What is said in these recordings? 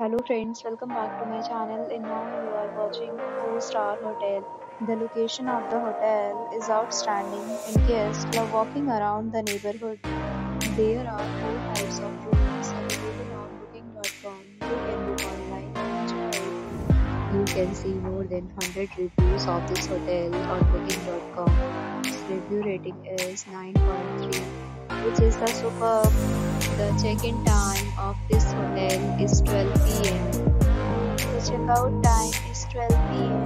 Hello friends, welcome back to my channel and now you are watching 4 star hotel. The location of the hotel is outstanding and guests love walking around the neighborhood. There are four types of rooms available on booking.com. You can book online and enjoy. You can see more than 100 reviews of this hotel on booking.com. Its review rating is 9.3 which is the superb. The check-in time of this hotel is 12 pm. The checkout time is 12 pm.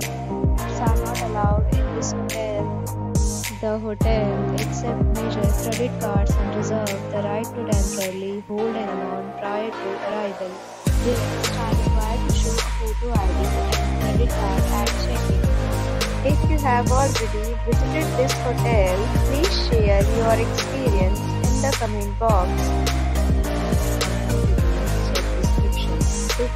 Pets are not allowed in this hotel. The hotel accepts major credit cards and reserves the right to temporarily hold an amount prior to arrival. Guests are required to show photo ID and credit card at check-in. If you have already visited this hotel, please share your experience in the comment box.